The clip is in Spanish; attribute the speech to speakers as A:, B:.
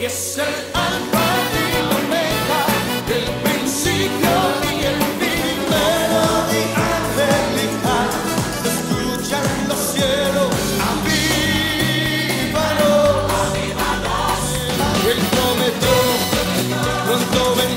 A: Y Es el alfa y la omega, el principio y el fin. Melodía angelical, destruyan los cielos, avívalos. El prometedor, pronto vendrá.